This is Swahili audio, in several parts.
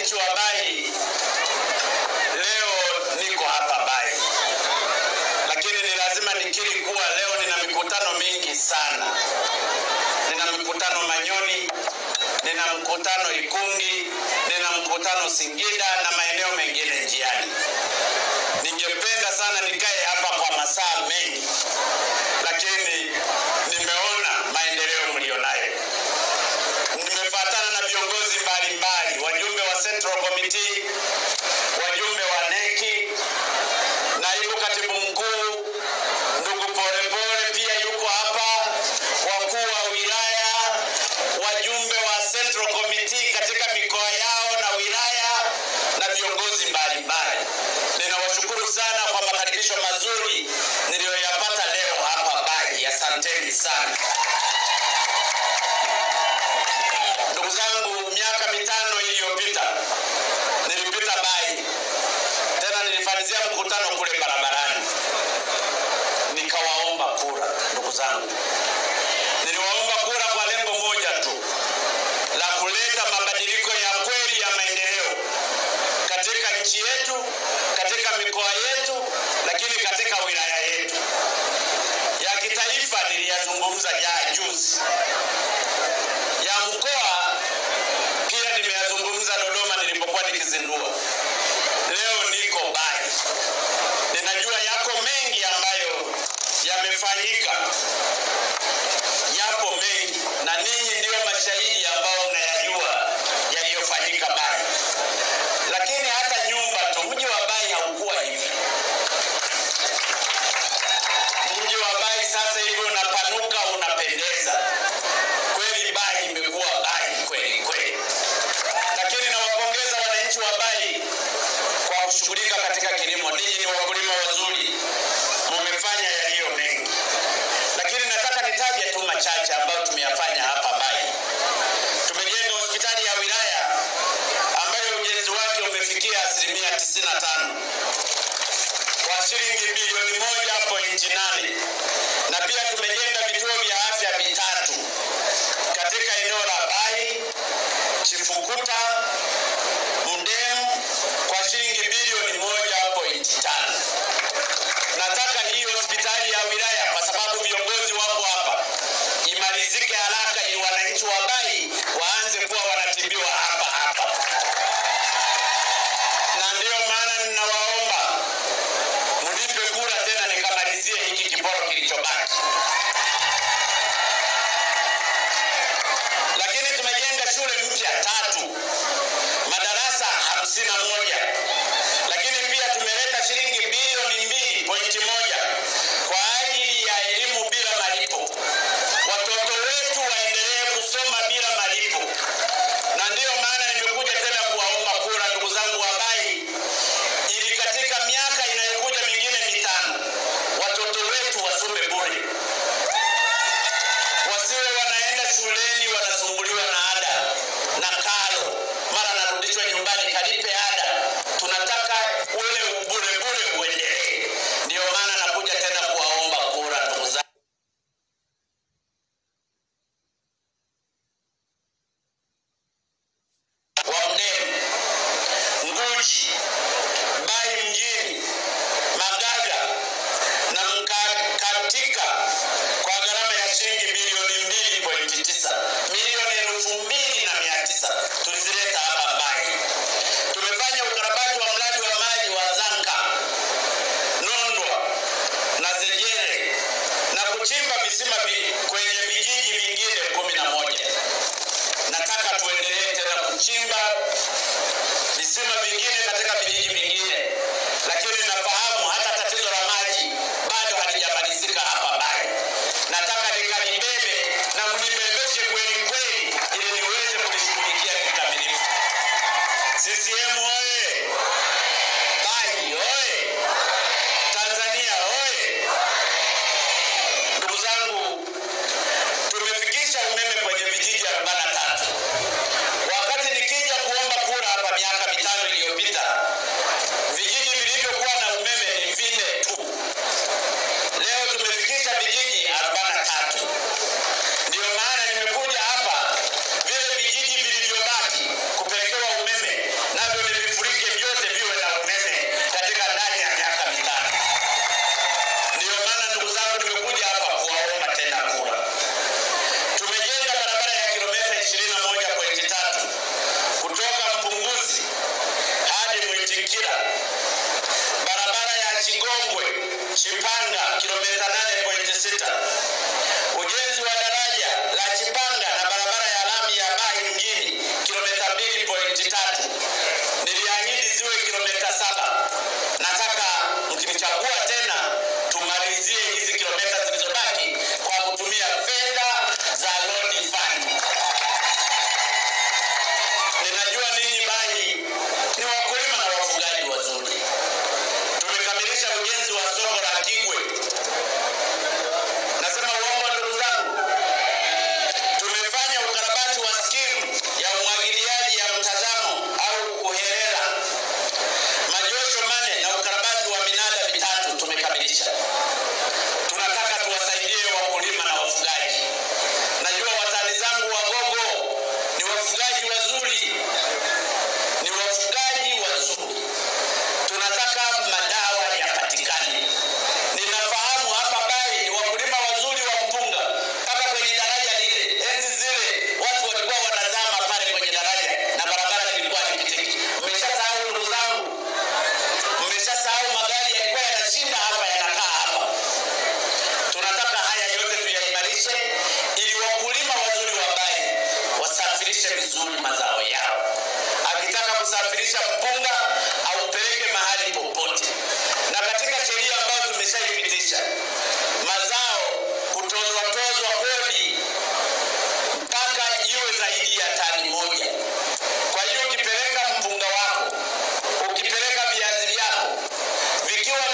wananchi wa Bai, leo niko hapa Bai, lakini ni lazima nikiri kuwa leo nina mikutano mingi sana. Nina mkutano Manyoni, nina mkutano Ikungi, nina mkutano Singida na maeneo mengine njiani. Ningependa sana nikae hapa kwa masaa mengi electoral committee. nimeyazungumza ya juzi. Ya mkoa, pia nimeyazungumza Dodoma nilipokuwa nikizindua. Leo niko Bari, ninajua yako mengi ambayo yamefanyika. machache ambayo tumeyafanya hapa Bahi. Tumejenga hospitali ya wilaya ambayo ujenzi wake umefikia asilimia 95 kwa shilingi bilioni your back. kuchimba visima vingine katika vijiji vingine, lakini nafahamu hata tatizo la maji bado halijamalizika hapa Mbale. Nataka nikanibebe na mnibebeshe kweli kweli, ili niweze kulishughulikia kikamilifu. CCM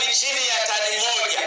ni chini ya tani moja.